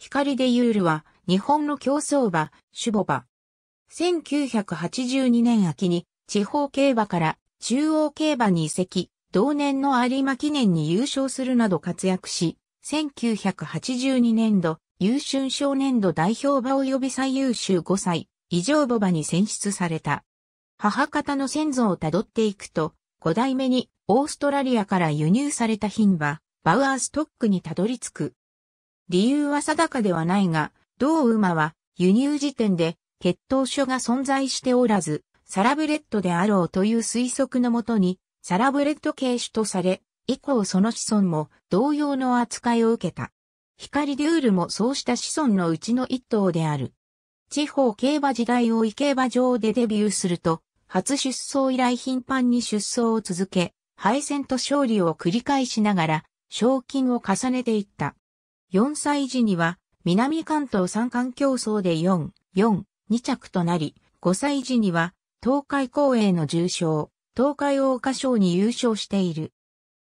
光でユールは日本の競走馬、シュボ馬。1982年秋に地方競馬から中央競馬に移籍、同年の有馬記念に優勝するなど活躍し、1982年度優秀少年度代表馬及び最優秀5歳、異常母馬に選出された。母方の先祖をたどっていくと、5代目にオーストラリアから輸入された牝馬、バウアーストックにたどり着く。理由は定かではないが、同馬は輸入時点で血統書が存在しておらず、サラブレッドであろうという推測のもとに、サラブレッド系種とされ、以降その子孫も同様の扱いを受けた。光デュールもそうした子孫のうちの一頭である。地方競馬時代を競馬場でデビューすると、初出走以来頻繁に出走を続け、敗戦と勝利を繰り返しながら、賞金を重ねていった。4歳時には、南関東三冠競争で4、4、2着となり、5歳時には、東海公営の重賞、東海大花賞に優勝している。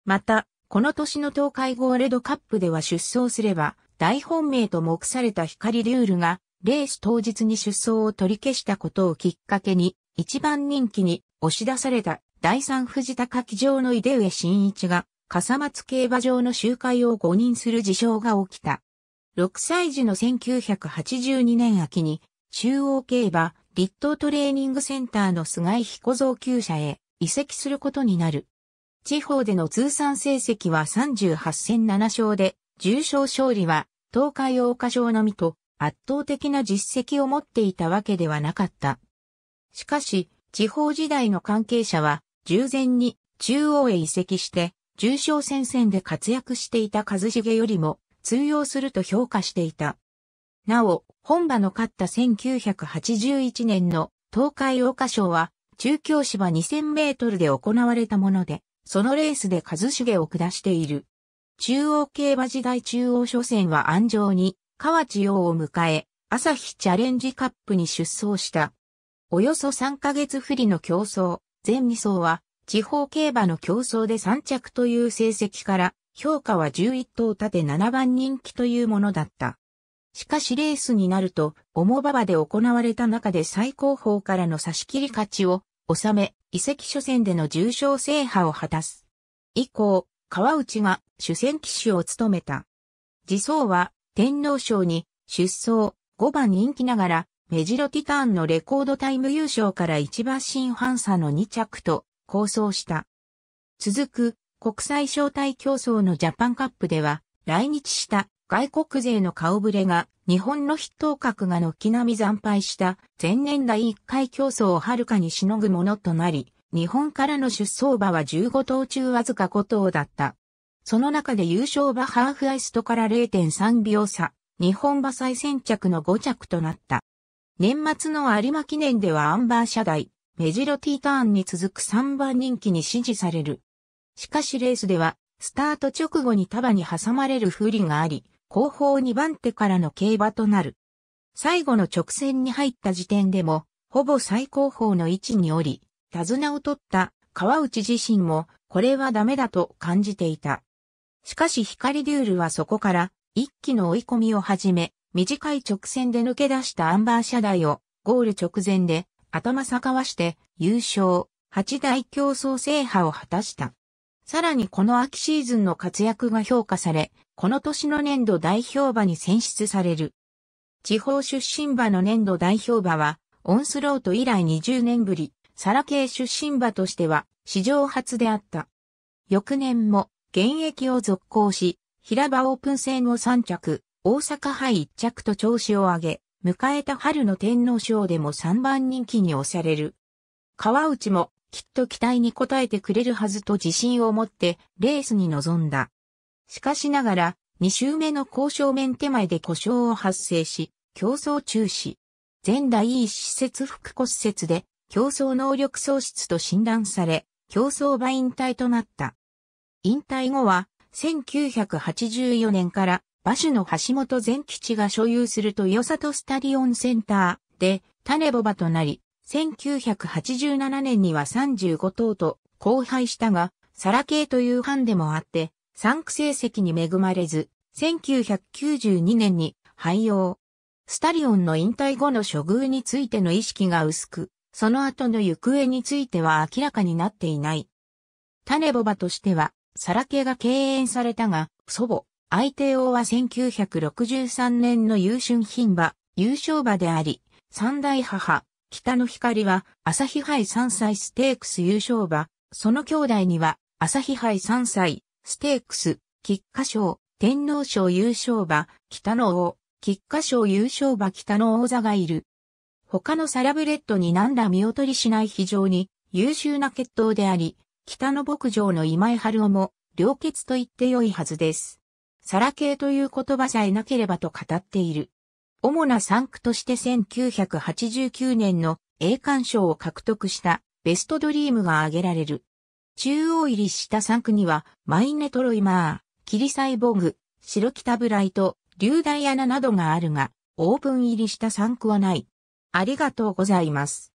また、この年の東海ゴーレドカップでは出走すれば、大本命と目された光デュールが、レース当日に出走を取り消したことをきっかけに、一番人気に押し出された第三藤高騎乗の井出上新一が、笠松競馬場の集会を誤認する事象が起きた。6歳児の1982年秋に、中央競馬、立東トレーニングセンターの菅井彦造厩舎へ移籍することになる。地方での通算成績は38戦7勝で、重賞勝利は東海大花賞のみと圧倒的な実績を持っていたわけではなかった。しかし、地方時代の関係者は従前に中央へ移籍して、重賞戦線で活躍していた一茂よりも通用すると評価していた。なお、本場の勝った1981年の東海桜花賞は中京芝2000メートルで行われたもので、そのレースで一茂を下している。中央競馬時代中央初戦は安城に河内陽を迎え、朝日チャレンジカップに出走した。およそ3ヶ月不利の競争、全2走は、地方競馬の競争で3着という成績から、評価は11頭立て7番人気というものだった。しかしレースになると、重馬場で行われた中で最高峰からの差し切り勝ちを収め、移籍初戦での重賞制覇を果たす。以降、川内が主戦騎手を務めた。次走は天皇賞に出走5番人気ながらメジロティターンのレコードタイム優勝から一馬身半差の2着と構想した。続く国際招待競争のジャパンカップでは来日した外国勢の顔ぶれが日本の筆頭格が軒並み惨敗した前年代1回競争をはるかにしのぐものとなり、日本からの出走馬は15頭中わずか5頭だった。その中で優勝馬ハーフアイストから0.3秒差、日本馬最先着の5着となった。年末の有馬記念ではアンバー車台、メジロティーターンに続く3番人気に支持される。しかしレースでは、スタート直後に束に挟まれる不利があり、後方2番手からの競馬となる。最後の直線に入った時点でも、ほぼ最高峰の位置におり、手綱を取った川内自身も、これはダメだと感じていた。しかし光デュールはそこから、一気の追い込みを始め、短い直線で抜け出したアンバー車台をゴール直前で頭逆わして優勝、八大競争制覇を果たした。さらにこの秋シーズンの活躍が評価され、この年の年度代表馬に選出される。地方出身馬の年度代表馬は、オンスロート以来20年ぶり、サラ系出身馬としては史上初であった。翌年も現役を続行し、平場オープン戦を3着、大阪杯一着と調子を上げ、迎えた春の天皇賞でも3番人気に押される。川内もきっと期待に応えてくれるはずと自信を持ってレースに臨んだ。しかしながら、2周目の交渉面手前で故障を発生し、競争中止。前代一施設副骨折で競争能力喪失と診断され、競争馬引退となった。引退後は、1984年から馬主の橋本善吉が所有すると与里スタディオンセンターで種ボ馬となり、1987年には35頭と荒廃したが、サラ系という班でもあって、産区成績に恵まれず、1992年に廃用。スタリオンの引退後の処遇についての意識が薄く、その後の行方については明らかになっていない。種ボバとしては、サラケが敬遠されたが、祖母、相手王は1963年の優春牝馬、優勝馬であり、三代母、北の光は、朝日杯3歳ステークス優勝馬、その兄弟には、朝日杯3歳、ステークス、菊花賞、天皇賞優勝馬、北の王、菊花賞優勝馬北の王座がいる。他のサラブレッドに何ら見劣りしない非常に優秀な血統であり、北の牧場の今井春夫も良血と言って良いはずです。サラ系という言葉さえなければと語っている。主な産区として1989年の栄冠賞を獲得したベストドリームが挙げられる。中央入りした産区にはマイネトロイマー、キリサイボグ、白北ブライト、流大穴などがあるが、オープン入りした産区はない。ありがとうございます。